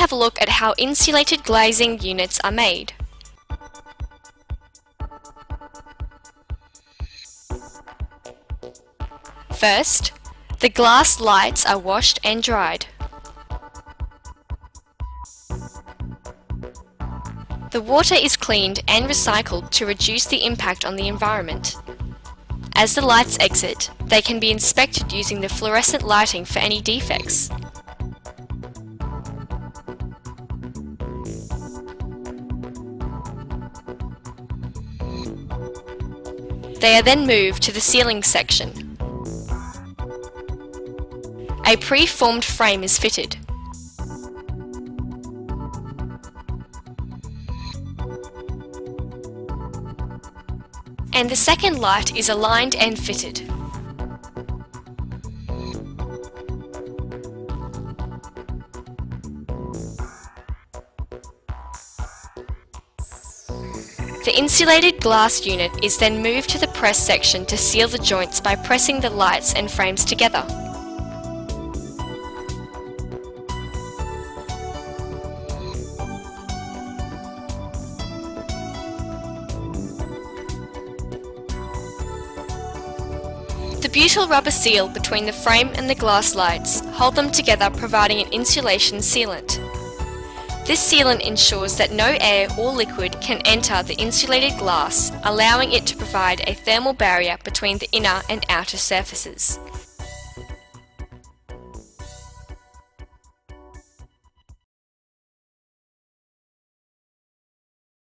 have a look at how insulated glazing units are made. First, the glass lights are washed and dried. The water is cleaned and recycled to reduce the impact on the environment. As the lights exit, they can be inspected using the fluorescent lighting for any defects. They are then moved to the sealing section. A pre-formed frame is fitted. And the second light is aligned and fitted. The insulated glass unit is then moved to the press section to seal the joints by pressing the lights and frames together. The butyl rubber seal between the frame and the glass lights hold them together providing an insulation sealant. This sealant ensures that no air or liquid can enter the insulated glass, allowing it to provide a thermal barrier between the inner and outer surfaces.